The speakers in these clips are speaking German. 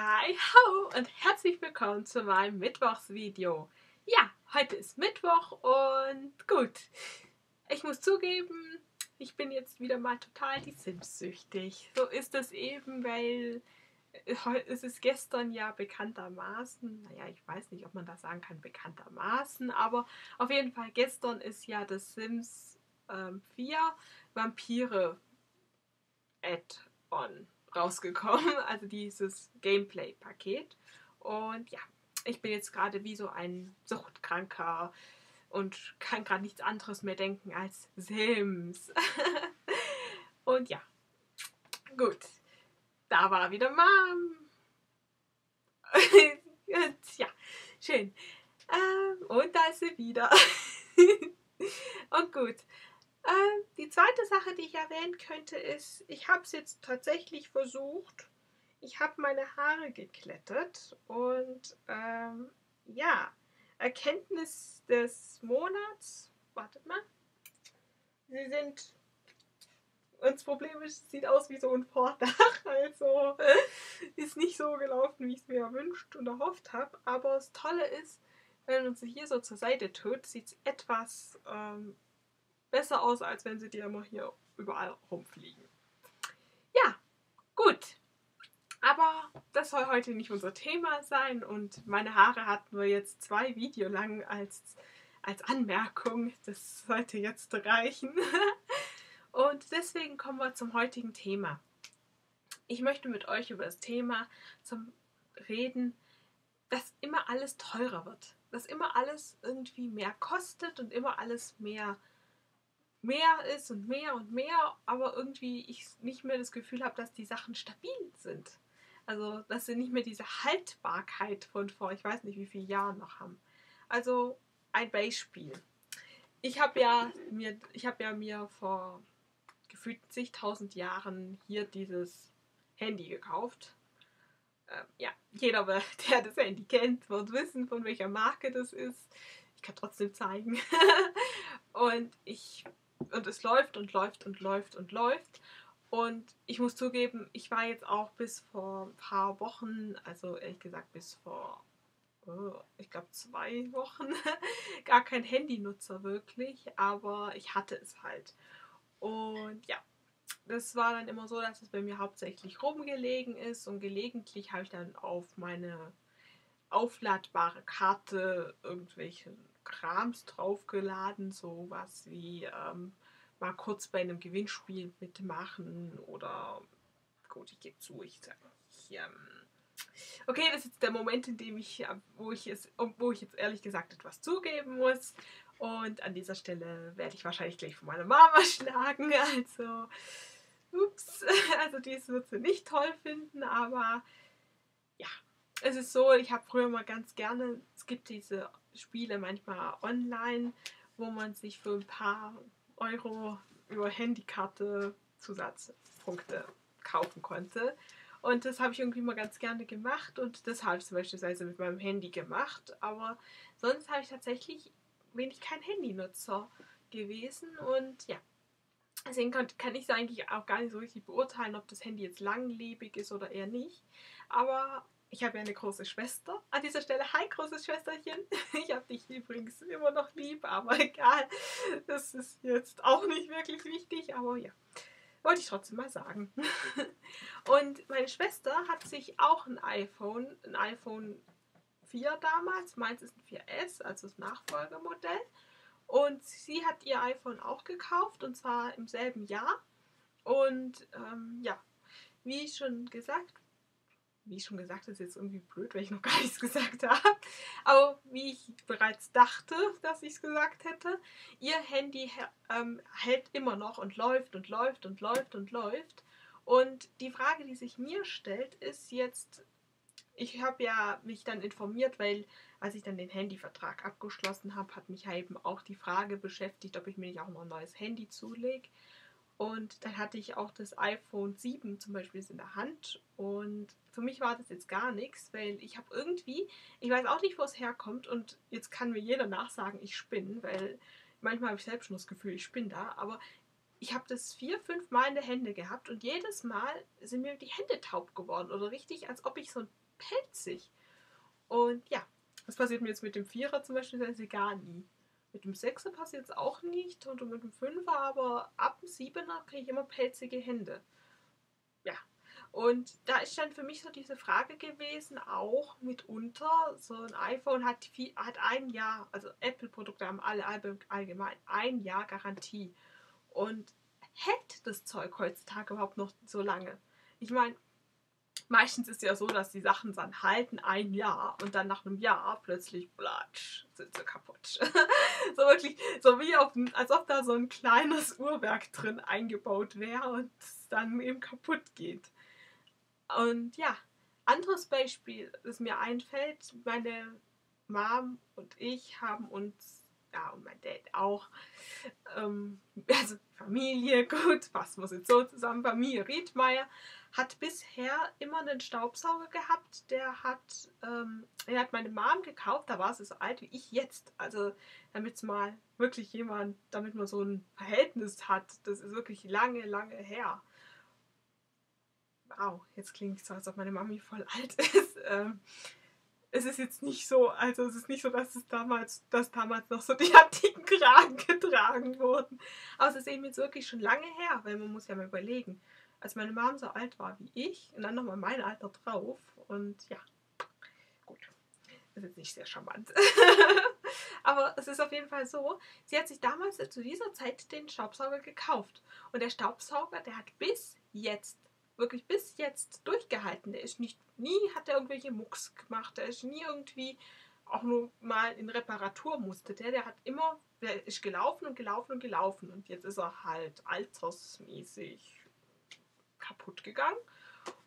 Hi, ho und herzlich willkommen zu meinem Mittwochsvideo. Ja, heute ist Mittwoch und gut. Ich muss zugeben, ich bin jetzt wieder mal total die Sims-süchtig. So ist es eben, weil äh, es ist gestern ja bekanntermaßen, naja, ich weiß nicht, ob man das sagen kann, bekanntermaßen, aber auf jeden Fall gestern ist ja das Sims ähm, 4 Vampire Add-on rausgekommen, also dieses Gameplay-Paket. Und ja, ich bin jetzt gerade wie so ein Suchtkranker und kann gerade nichts anderes mehr denken als Sims. und ja, gut, da war wieder Mom. ja, schön. Ähm, und da ist sie wieder. und gut, ähm, die zweite Sache, die ich erwähnen könnte, ist, ich habe es jetzt tatsächlich versucht. Ich habe meine Haare geklettet und ähm, ja, Erkenntnis des Monats. Wartet mal. Sie sind. Und das Problem ist, es sieht aus wie so ein Vordach. Also ist nicht so gelaufen, wie ich es mir erwünscht und erhofft habe. Aber das Tolle ist, wenn man sie hier so zur Seite tut, sieht es etwas ähm, besser aus, als wenn sie dir immer hier überall rumfliegen. Ja, gut. Aber das soll heute nicht unser Thema sein und meine Haare hatten wir jetzt zwei Videos lang als, als Anmerkung. Das sollte jetzt reichen. Und deswegen kommen wir zum heutigen Thema. Ich möchte mit euch über das Thema zum Reden, dass immer alles teurer wird. Dass immer alles irgendwie mehr kostet und immer alles mehr mehr ist und mehr und mehr, aber irgendwie ich nicht mehr das Gefühl habe, dass die Sachen stabil sind. Also, dass sie nicht mehr diese Haltbarkeit von vor, ich weiß nicht wie vielen Jahren noch haben. Also, ein Beispiel. Ich habe ja mir, ja mir vor gefühlt zigtausend Jahren hier dieses Handy gekauft. Ähm, ja, jeder, der das Handy kennt, wird wissen, von welcher Marke das ist. Ich kann trotzdem zeigen. und ich und es läuft und läuft und läuft und läuft. Und ich muss zugeben, ich war jetzt auch bis vor ein paar Wochen, also ehrlich gesagt bis vor, oh, ich glaube zwei Wochen, gar kein Handynutzer wirklich, aber ich hatte es halt. Und ja, das war dann immer so, dass es bei mir hauptsächlich rumgelegen ist und gelegentlich habe ich dann auf meine aufladbare Karte irgendwelche Krams draufgeladen, sowas wie ähm, mal kurz bei einem Gewinnspiel mitmachen oder gut, ich gebe zu, ich sage ähm, okay, das ist jetzt der Moment, in dem ich, äh, wo ich es, wo ich jetzt ehrlich gesagt etwas zugeben muss. Und an dieser Stelle werde ich wahrscheinlich gleich von meiner Mama schlagen. Also, ups, also dies wird sie nicht toll finden, aber ja, es ist so, ich habe früher mal ganz gerne, es gibt diese Spiele manchmal online, wo man sich für ein paar Euro über Handykarte Zusatzpunkte kaufen konnte. Und das habe ich irgendwie mal ganz gerne gemacht und das habe ich zum Beispiel mit meinem Handy gemacht. Aber sonst habe ich tatsächlich wenig kein Handynutzer gewesen und ja. Deswegen kann, kann ich es eigentlich auch gar nicht so richtig beurteilen, ob das Handy jetzt langlebig ist oder eher nicht. Aber ich habe eine große Schwester. An dieser Stelle, hi, großes Schwesterchen. Ich habe dich übrigens immer noch lieb, aber egal. Das ist jetzt auch nicht wirklich wichtig, aber ja. Wollte ich trotzdem mal sagen. Und meine Schwester hat sich auch ein iPhone, ein iPhone 4 damals, meins ist ein 4S, also das Nachfolgemodell. Und sie hat ihr iPhone auch gekauft und zwar im selben Jahr. Und ähm, ja, wie schon gesagt, wie ich schon gesagt habe, ist jetzt irgendwie blöd, weil ich noch gar nichts gesagt habe. Aber wie ich bereits dachte, dass ich es gesagt hätte, ihr Handy ähm, hält immer noch und läuft und läuft und läuft und läuft. Und die Frage, die sich mir stellt, ist jetzt, ich habe ja mich dann informiert, weil als ich dann den Handyvertrag abgeschlossen habe, hat mich eben auch die Frage beschäftigt, ob ich mir nicht auch mal ein neues Handy zulege. Und dann hatte ich auch das iPhone 7 zum Beispiel in der Hand. Und für mich war das jetzt gar nichts, weil ich habe irgendwie, ich weiß auch nicht, wo es herkommt. Und jetzt kann mir jeder nachsagen, ich spinne, weil manchmal habe ich selbst schon das Gefühl, ich spinne da. Aber ich habe das vier, fünf Mal in der Hände gehabt und jedes Mal sind mir die Hände taub geworden. Oder richtig, als ob ich so ein pelzig. Und ja, das passiert mir jetzt mit dem Vierer zum Beispiel gar nie. Mit dem Sechser passiert es auch nicht und mit dem Fünfer, aber ab dem Siebener kriege ich immer pelzige Hände. Ja. Und da ist dann für mich so diese Frage gewesen, auch mitunter, so ein iPhone hat, viel, hat ein Jahr, also Apple-Produkte haben alle allgemein ein Jahr Garantie. Und hält das Zeug heutzutage überhaupt noch so lange? Ich meine, meistens ist ja so, dass die Sachen dann halten ein Jahr und dann nach einem Jahr plötzlich blatsch, sind sie kaputt. so wirklich, so wie auf, als ob da so ein kleines Uhrwerk drin eingebaut wäre und dann eben kaputt geht. Und ja, anderes Beispiel, das mir einfällt, meine Mom und ich haben uns ja, und mein Dad auch. Ähm, also Familie, gut, was muss jetzt so zusammen? Familie Riedmeier hat bisher immer einen Staubsauger gehabt. Der hat, ähm, er hat meine Mom gekauft, da war sie so alt wie ich jetzt. Also damit es mal wirklich jemand, damit man so ein Verhältnis hat, das ist wirklich lange, lange her. Wow, jetzt klingt es so, als ob meine Mami voll alt ist. Ähm, es ist jetzt nicht so, also es ist nicht so, dass es damals, dass damals noch so die antiken Kragen getragen wurden. Aber es ist eben jetzt wirklich schon lange her, weil man muss ja mal überlegen, als meine Mom so alt war wie ich und dann nochmal mein Alter drauf und ja, gut, das ist jetzt nicht sehr charmant. Aber es ist auf jeden Fall so, sie hat sich damals zu dieser Zeit den Staubsauger gekauft und der Staubsauger, der hat bis jetzt wirklich bis jetzt durchgehalten. Der ist nicht, nie hat er irgendwelche Mucks gemacht. Der ist nie irgendwie auch nur mal in Reparatur musste. Der, der hat immer, der ist gelaufen und gelaufen und gelaufen. Und jetzt ist er halt altersmäßig kaputt gegangen.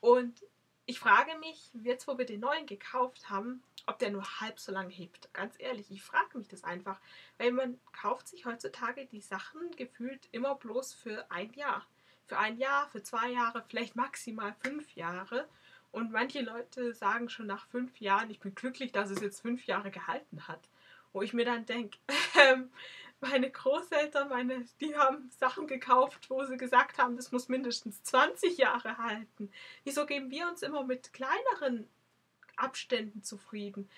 Und ich frage mich, jetzt wo wir den neuen gekauft haben, ob der nur halb so lange hebt. Ganz ehrlich, ich frage mich das einfach. Weil man kauft sich heutzutage die Sachen gefühlt immer bloß für ein Jahr für ein Jahr, für zwei Jahre, vielleicht maximal fünf Jahre. Und manche Leute sagen schon nach fünf Jahren, ich bin glücklich, dass es jetzt fünf Jahre gehalten hat. Wo ich mir dann denke, ähm, meine Großeltern, meine, die haben Sachen gekauft, wo sie gesagt haben, das muss mindestens 20 Jahre halten. Wieso geben wir uns immer mit kleineren Abständen zufrieden?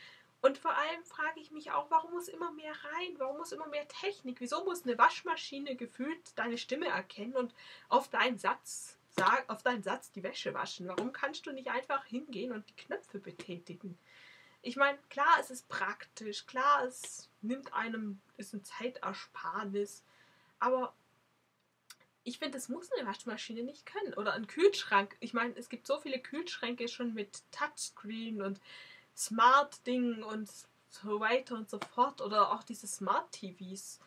Und vor allem frage ich mich auch, warum muss immer mehr rein? Warum muss immer mehr Technik? Wieso muss eine Waschmaschine gefühlt deine Stimme erkennen und auf deinen Satz sag, auf deinen Satz die Wäsche waschen? Warum kannst du nicht einfach hingehen und die Knöpfe betätigen? Ich meine, klar, es ist praktisch, klar, es nimmt einem, ist ein Zeitersparnis, aber ich finde, es muss eine Waschmaschine nicht können. Oder ein Kühlschrank. Ich meine, es gibt so viele Kühlschränke schon mit Touchscreen und Smart-Ding und so weiter und so fort. Oder auch diese Smart-TVs,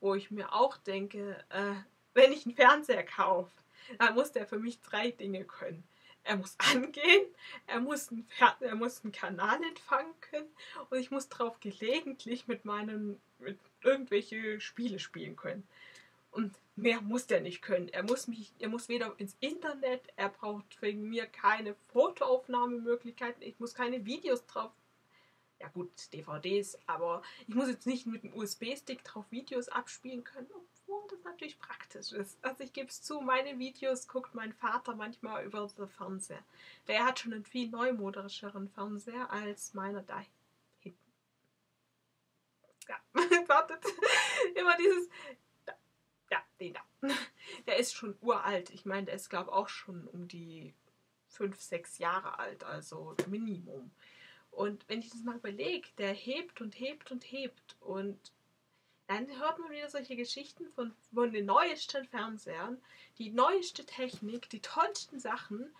wo ich mir auch denke, äh, wenn ich einen Fernseher kaufe, dann muss der für mich drei Dinge können. Er muss angehen, er muss, einen er muss einen Kanal empfangen können und ich muss drauf gelegentlich mit meinen mit irgendwelche Spiele spielen können. Und mehr muss der nicht können. Er muss mich, er muss weder ins Internet, er braucht wegen mir keine Fotoaufnahmemöglichkeiten, ich muss keine Videos drauf. Ja gut, DVDs, aber ich muss jetzt nicht mit einem USB-Stick drauf Videos abspielen können, obwohl das natürlich praktisch ist. Also ich gebe es zu, meine Videos guckt mein Vater manchmal über den Fernseher. Der hat schon einen viel neumodischeren Fernseher als meiner da hinten. Ja, wartet. Immer dieses, den da. Der ist schon uralt. Ich meine, der ist, glaube ich, auch schon um die fünf, sechs Jahre alt, also Minimum. Und wenn ich das mal überlege, der hebt und hebt und hebt und dann hört man wieder solche Geschichten von, von den neuesten Fernsehern, die neueste Technik, die tollsten Sachen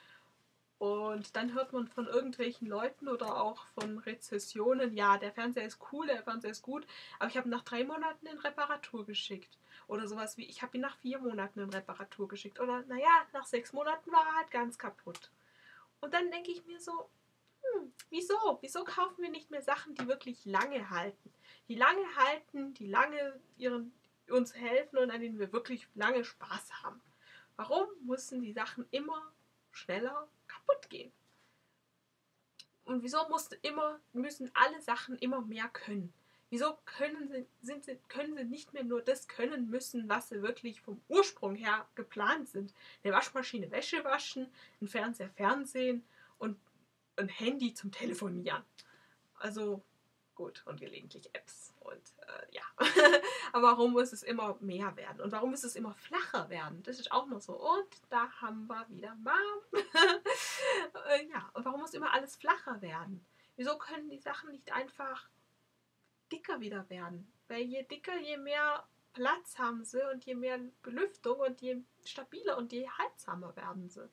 und dann hört man von irgendwelchen Leuten oder auch von Rezessionen, ja, der Fernseher ist cool, der Fernseher ist gut, aber ich habe nach drei Monaten in Reparatur geschickt. Oder sowas wie, ich habe ihn nach vier Monaten in Reparatur geschickt. Oder naja, nach sechs Monaten war er halt ganz kaputt. Und dann denke ich mir so, hm, wieso? Wieso kaufen wir nicht mehr Sachen, die wirklich lange halten? Die lange halten, die lange ihren, uns helfen und an denen wir wirklich lange Spaß haben. Warum müssen die Sachen immer schneller kaputt gehen? Und wieso musste immer, müssen alle Sachen immer mehr können? Wieso können sie, sind sie, können sie nicht mehr nur das können müssen, was sie wirklich vom Ursprung her geplant sind? Eine Waschmaschine Wäsche waschen, ein Fernseher Fernsehen und ein Handy zum Telefonieren. Also gut, und gelegentlich Apps. Und äh, ja, aber warum muss es immer mehr werden? Und warum muss es immer flacher werden? Das ist auch noch so. Und da haben wir wieder Mom. Äh, ja, und warum muss immer alles flacher werden? Wieso können die Sachen nicht einfach dicker wieder werden? Weil je dicker, je mehr Platz haben sie und je mehr Belüftung und je stabiler und je heizsamer werden sie.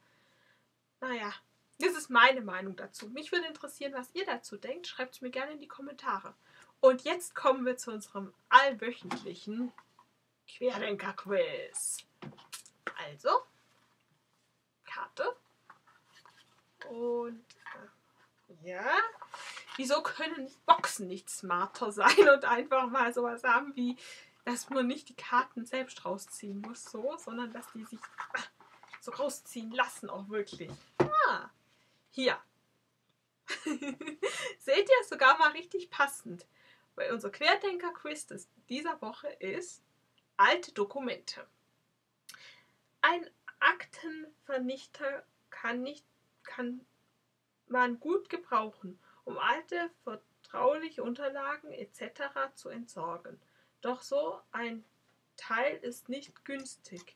Naja, das ist meine Meinung dazu. Mich würde interessieren, was ihr dazu denkt. Schreibt es mir gerne in die Kommentare. Und jetzt kommen wir zu unserem allwöchentlichen Querdenker-Quiz. Also, Karte. Und äh, ja, wieso können Boxen nicht smarter sein und einfach mal sowas haben wie, dass man nicht die Karten selbst rausziehen muss, so, sondern dass die sich äh, so rausziehen lassen auch wirklich. Hier. Seht ihr, sogar mal richtig passend. Weil unser Querdenker-Quiz dieser Woche ist alte Dokumente. Ein Aktenvernichter kann, nicht, kann man gut gebrauchen, um alte vertrauliche Unterlagen etc. zu entsorgen. Doch so ein Teil ist nicht günstig.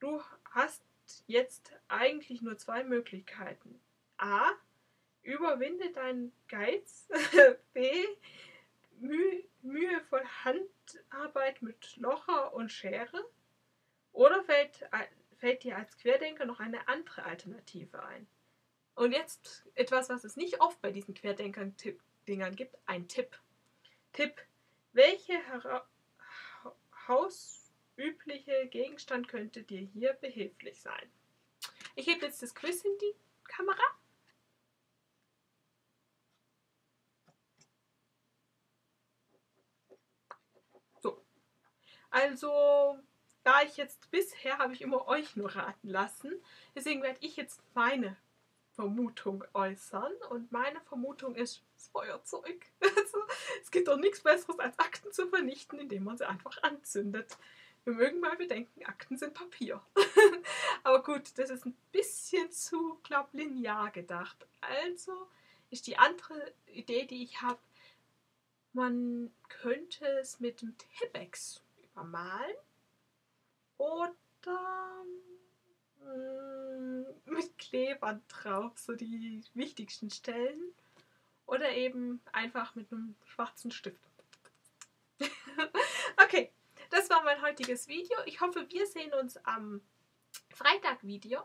Du hast jetzt eigentlich nur zwei Möglichkeiten. A. Überwinde deinen Geiz. B. Müh, mühevoll Handarbeit mit Locher und Schere. Oder fällt, fällt dir als Querdenker noch eine andere Alternative ein? Und jetzt etwas, was es nicht oft bei diesen Querdenkern-Dingern gibt, ein Tipp. Tipp. Welche hausübliche Gegenstand könnte dir hier behilflich sein? Ich hebe jetzt das Quiz in die Kamera. Also, da ich jetzt bisher habe ich immer euch nur raten lassen, deswegen werde ich jetzt meine Vermutung äußern. Und meine Vermutung ist das Feuerzeug. Also, es gibt doch nichts Besseres, als Akten zu vernichten, indem man sie einfach anzündet. Wir mögen mal bedenken, Akten sind Papier. Aber gut, das ist ein bisschen zu, glaube linear gedacht. Also ist die andere Idee, die ich habe, man könnte es mit dem Tippex vermahlen oder mm, mit Klebern drauf, so die wichtigsten Stellen. Oder eben einfach mit einem schwarzen Stift. okay, das war mein heutiges Video. Ich hoffe, wir sehen uns am Freitag Video.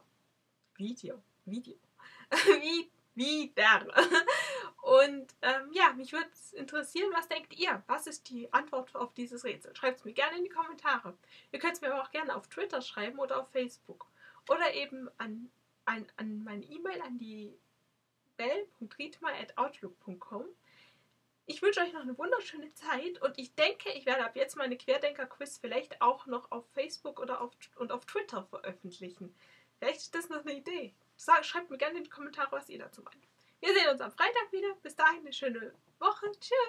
Video, Video. Wie, wieder. Und ähm, ja, mich würde es interessieren, was denkt ihr? Was ist die Antwort auf dieses Rätsel? Schreibt es mir gerne in die Kommentare. Ihr könnt es mir aber auch gerne auf Twitter schreiben oder auf Facebook. Oder eben an, an, an meine E-Mail an die bell.riedmar.outlook.com. Ich wünsche euch noch eine wunderschöne Zeit und ich denke, ich werde ab jetzt meine Querdenker-Quiz vielleicht auch noch auf Facebook oder auf, und auf Twitter veröffentlichen. Vielleicht ist das noch eine Idee. Schreibt mir gerne in die Kommentare, was ihr dazu meint. Wir sehen uns am Freitag wieder. Bis dahin eine schöne Woche. Tschüss.